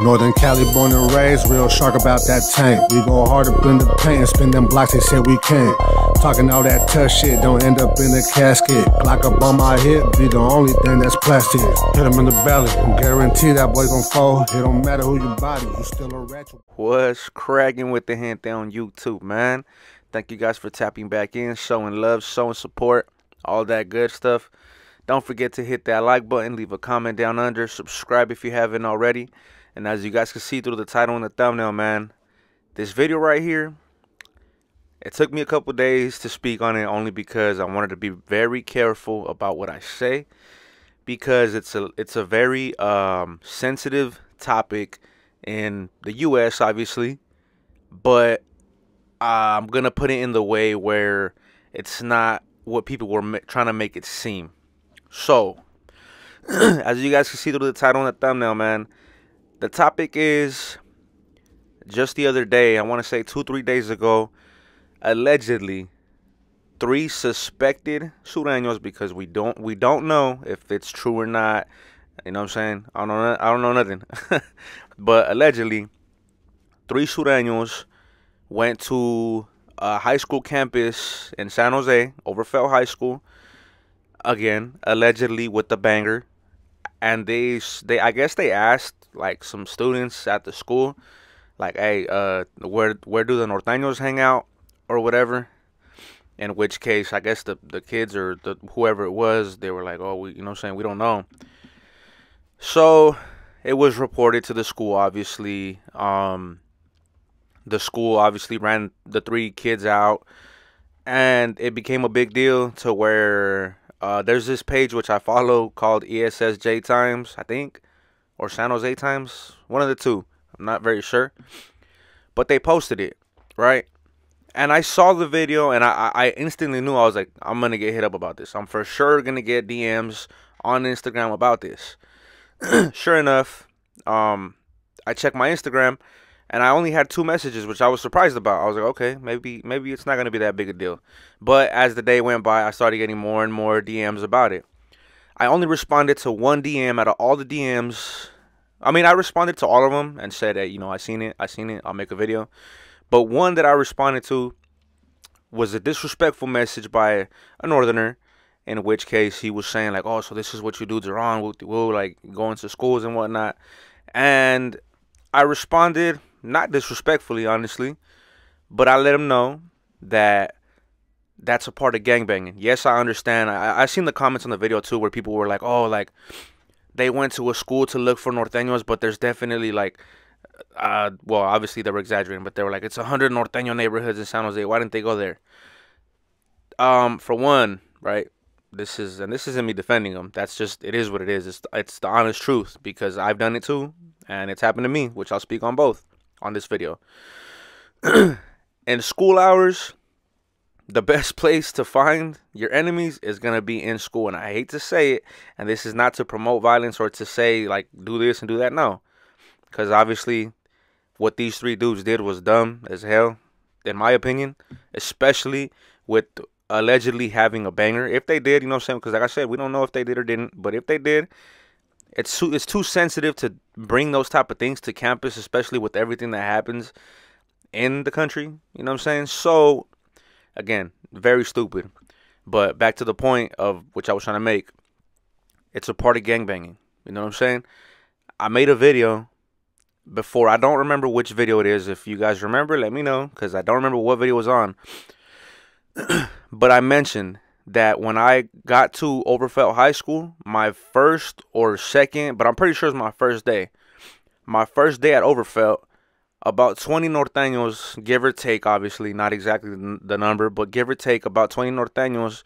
Northern Cali born and raised, real shark about that tank. We go hard up in the paint spin them blocks, they said we can't. Talking all that tough shit, don't end up in a casket. Glock up on my hip, be the only thing that's plastic. Hit him in the belly, guarantee that boy gon' fall. It don't matter who you body, you still a rat. What's cracking with the hand on YouTube, man? Thank you guys for tapping back in, showing love, showing support, all that good stuff. Don't forget to hit that like button, leave a comment down under, subscribe if you haven't already. And as you guys can see through the title and the thumbnail, man, this video right here, it took me a couple days to speak on it only because I wanted to be very careful about what I say because it's a it's a very um, sensitive topic in the U.S. obviously, but I'm gonna put it in the way where it's not what people were trying to make it seem. So, as you guys can see through the title and the thumbnail, man, the topic is just the other day, I want to say two, three days ago, allegedly three suspected sureños because we don't we don't know if it's true or not. You know what I'm saying? I don't know I don't know nothing. but allegedly three sureños went to a high school campus in San Jose, Overfelt High School. Again, allegedly with the banger, and they they I guess they asked like some students at the school, like, hey, uh, where where do the norteños hang out or whatever. In which case, I guess the the kids or the whoever it was, they were like, oh, we, you know, I'm saying we don't know. So it was reported to the school, obviously. Um, the school obviously ran the three kids out, and it became a big deal to where uh, there's this page which I follow called ESSJ Times, I think, or San Jose Times, one of the two. I'm not very sure, but they posted it, right? And I saw the video, and I, I instantly knew I was like, I'm gonna get hit up about this. I'm for sure gonna get DMs on Instagram about this. sure enough, um, I checked my Instagram and I only had two messages, which I was surprised about. I was like, okay, maybe maybe it's not gonna be that big a deal. But as the day went by, I started getting more and more DMs about it. I only responded to one DM out of all the DMs. I mean, I responded to all of them and said that you know I seen it, I seen it, I'll make a video. But one that I responded to was a disrespectful message by a northerner in which case he was saying like, "Oh, so this is what you dudes are on. We'll, we'll like going to schools and whatnot." And I responded not disrespectfully, honestly, but I let him know that that's a part of gangbanging. Yes, I understand. I I seen the comments on the video too where people were like, "Oh, like they went to a school to look for norteños, but there's definitely like." Uh, well, obviously they were exaggerating, but they were like, "It's a hundred norteño neighborhoods in San Jose. Why didn't they go there?" Um, for one, right? This is and this isn't me defending them. That's just it is what it is. It's it's the honest truth because I've done it too, and it's happened to me, which I'll speak on both on this video. in school hours, the best place to find your enemies is going to be in school. And I hate to say it, and this is not to promote violence or to say, like, do this and do that. No. Because obviously, what these three dudes did was dumb as hell, in my opinion, especially with allegedly having a banger. If they did, you know what I'm saying? Because, like I said, we don't know if they did or didn't. But if they did, it's too it's too sensitive to bring those type of things to campus, especially with everything that happens in the country. You know what I'm saying? So again, very stupid. But back to the point of which I was trying to make. It's a part of gangbanging. You know what I'm saying? I made a video before. I don't remember which video it is. If you guys remember, let me know because I don't remember what video was on. but I mentioned that when I got to Overfelt High School, my first or second, but I'm pretty sure it's my first day. My first day at Overfelt, about 20 norteños, give or take, obviously, not exactly the number, but give or take, about 20 norteños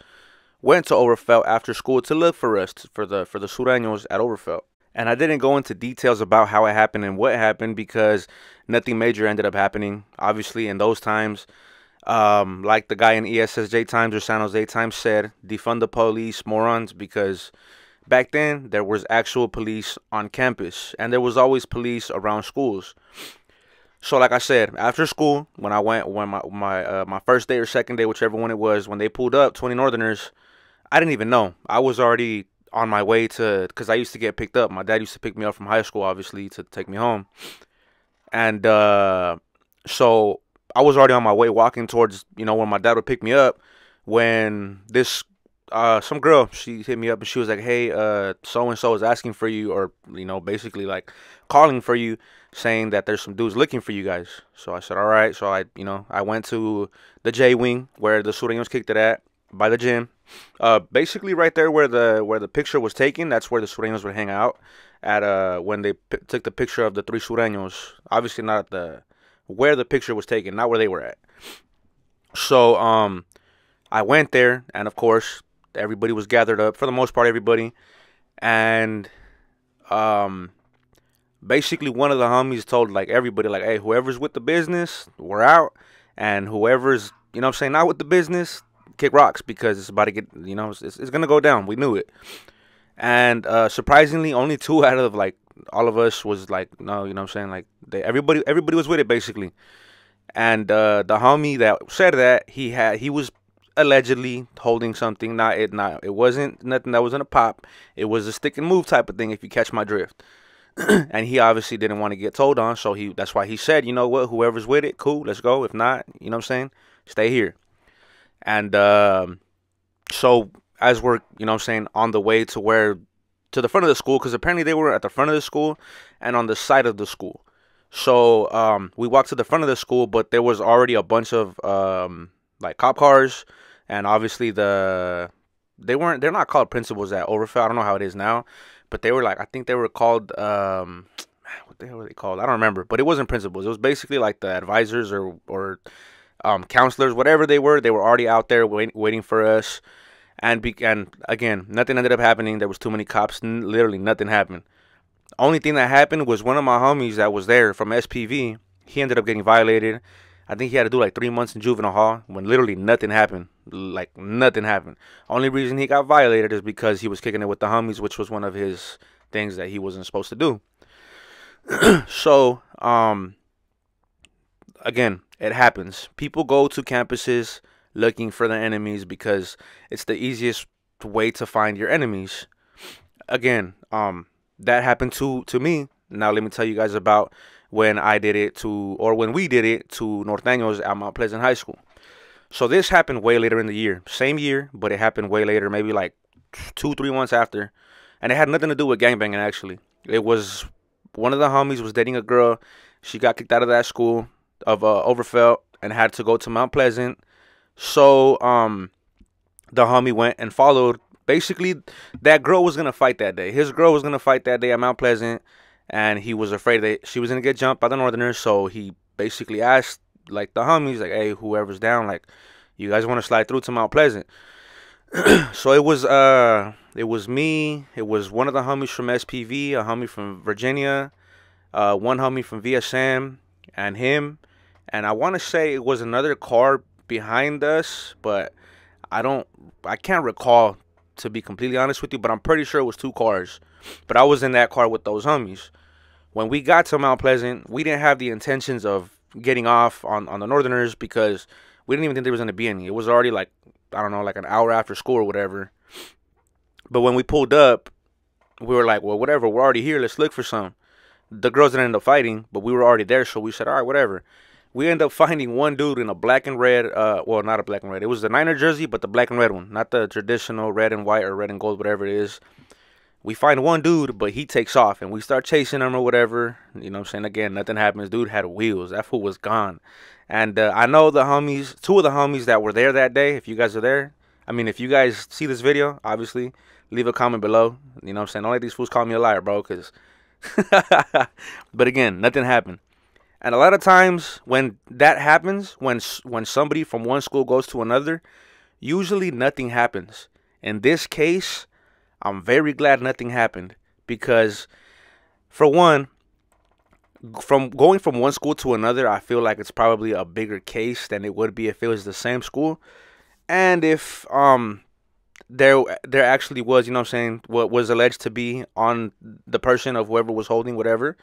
went to Overfelt after school to look for us, for the, for the sureños at Overfelt. And I didn't go into details about how it happened and what happened because nothing major ended up happening. Obviously, in those times, um, like the guy in ESSJ Times or San Jose Times said, defund the police, morons, because back then there was actual police on campus and there was always police around schools. So like I said, after school, when I went, when my my uh, my first day or second day, whichever one it was, when they pulled up, twenty Northerners, I didn't even know. I was already on my way to because I used to get picked up. My dad used to pick me up from high school, obviously, to take me home. And uh, so I was already on my way walking towards, you know, when my dad would pick me up when this uh some girl she hit me up and she was like hey uh so and so is asking for you or you know basically like calling for you saying that there's some dudes looking for you guys. So i said all right so i you know i went to the j wing where the sureños kicked it at by the gym. Uh basically right there where the where the picture was taken that's where the sureños would hang out at uh when they took the picture of the three sureños. Obviously not at the where the picture was taken not where they were at. So um I went there, and of course, everybody was gathered up for the most part, everybody, and um, basically one of the homies told like everybody like, hey, whoever's with the business, we're out, and whoever's you know I'm saying not with the business, kick rocks because it's about to get you know it's, it's gonna go down. We knew it, and uh, surprisingly, only two out of like all of us was like no, you know what I'm saying like they everybody everybody was with it basically. And uh, the homie that said that he had he was allegedly holding something. Not it not it wasn't nothing that was in a pop. It was a stick and move type of thing if you catch my drift. and he obviously didn't want to get told on, so he that's why he said, you know what, whoever's with it, cool, let's go. If not, you know what I'm saying? Stay here. And um, so as we're, you know what I'm saying, on the way to where to the front of the school, because apparently they were at the front of the school and on the side of the school. So um, we walked to the front of the school, but there was already a bunch of um, like cop cars and obviously the they weren't they're not called principals at Overfelt. I don't know how it is now, but they were like I think they were called um what the hell were they called? I don't remember, but it wasn't principals. It was basically like the advisors or or um, counselors, whatever they were. They were already out there wait, waiting for us, and be, and again, nothing ended up happening. There was too many cops. N- literally, nothing happened. Only thing that happened was one of my homies that was there from SPV. He ended up getting violated. I think he had to do like three months in juvenile hall when literally nothing happened. Like nothing happened. Only reason he got violated is because he was kicking it with the homies, which was one of his things that he wasn't supposed to do. so, um, again, it happens. People go to campuses looking for their enemies because it's the easiest way to find your enemies. Again, um, that happened to to me. Now let me tell you guys about when I did it to, or when we did it to Norteños at Mount Pleasant High School. So this happened way later in the year. Same year, but it happened way later, maybe like two, three months after. And it had nothing to do with gangbanging, actually. It was one of the homies was dating a girl. She got kicked out of that school of uh, and had to go to Mount Pleasant. So um, the homie went and followed. Basically, that girl was gonna fight that day. His girl was gonna fight that day at Mount Pleasant and he was afraid that she was gonna get jumped by the Northerners. So he basically asked like the homies, like, "Hey, whoever's down, like, you guys want to slide through to Mount Pleasant?" so it was uh, it was me. It was one of the homies from SPV, a homie from Virginia, uh, one homie from VSM, and him. And I want to say it was another car behind us, but I don't, I can't recall to be completely honest with you. But I'm pretty sure it was two cars. But I was in that car with those homies. When we got to Mount Pleasant, we didn't have the intentions of getting off on, on the Northerners because we didn't even think there was going to be any. It was already like, I don't know, like an hour after school or whatever. But when we pulled up, we were like, well, whatever, we're already here. Let's look for some. The girls didn't end up fighting, but we were already there, so we said, all right, whatever. We end up finding one dude in a black and red, uh, well, not a black and red. It was the Niner jersey, but the black and red one, not the traditional red and white or red and gold, whatever it is we find one dude, but he takes off and we start chasing him or whatever. You know what I'm saying? Again, nothing happens. Dude had wheels. That fool was gone. And uh, I know the homies, two of the homies that were there that day, if you guys are there, I mean, if you guys see this video, obviously, leave a comment below. You know I'm saying? Don't let these fools call me a liar, bro, because. but again, nothing happened. And a lot of times when that happens, when when somebody from one school goes to another, usually nothing happens. In this case, I'm very glad nothing happened because, for one, from going from one school to another, I feel like it's probably a bigger case than it would be if it was the same school, and if um there there actually was, you know, I'm saying what was alleged to be on the person of whoever was holding whatever,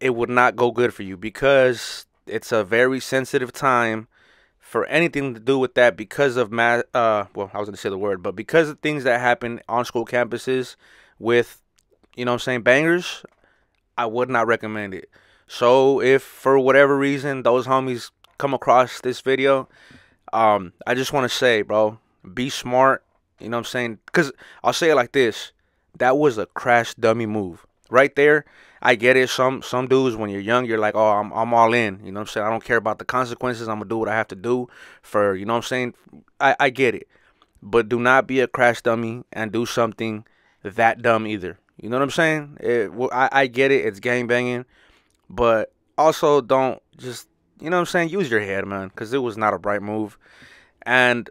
it would not go good for you because it's a very sensitive time for anything to do with that because of math. Uh, well, I was gonna say the word, but because of things that happen on school campuses with, you know, I'm saying bangers, I would not recommend it. So if for whatever reason those homies come across this video, um, I just want to say, bro, be smart. You know what I'm saying? Because I'll say it like this: that was a crash dummy move right there. I get it. Some some dudes when you're young, you're like, oh, I'm I'm all in. You know what I'm saying? I don't care about the consequences. I'm gonna do what I have to do for you know what I'm saying. I I get it, but do not be a crash dummy and do something that dumb either. You know what I'm saying? It, well, I I get it. It's gang banging, but also don't just you know what I'm saying. Use your head, man, because it was not a bright move. And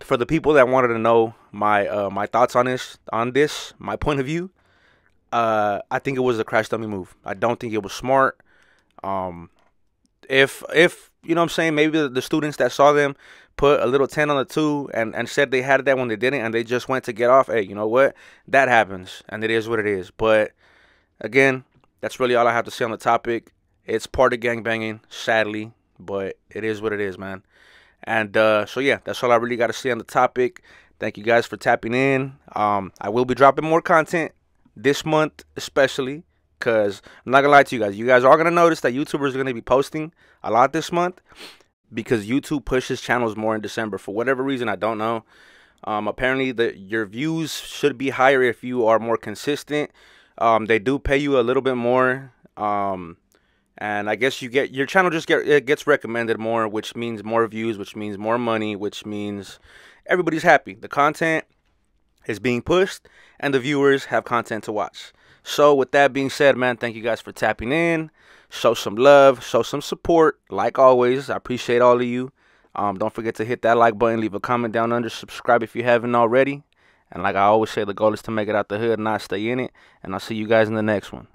for the people that wanted to know my uh, my thoughts on this on this, my point of view uh, I think it was a crash dummy move. I don't think it was smart. Um, if if you know what I'm saying, maybe the, the, students that saw them put a little 10 on the 2 and, and said they had that when they didn't and they just went to get off, hey, you know what? That happens and it is what it is. But again, that's really all I have to say on the topic. It's part of gang banging, sadly, but it is what it is, man. And uh, so yeah, that's all I really got to say on the topic. Thank you guys for tapping in. Um, I will be dropping more content this month especially because I'm not gonna lie to you guys. You guys are gonna notice that YouTubers are gonna be posting a lot this month because YouTube pushes channels more in December for whatever reason. I don't know. Um, apparently, the your views should be higher if you are more consistent. Um, they do pay you a little bit more, um, and I guess you get your channel just get it gets recommended more, which means more views, which means more money, which means everybody's happy. The content is being pushed and the viewers have content to watch. So with that being said, man, thank you guys for tapping in. Show some love, show some support. Like always, I appreciate all of you. Um, don't forget to hit that like button, leave a comment down under, subscribe if you haven't already. And like I always say, the goal is to make it out the hood, not stay in it. And I'll see you guys in the next one.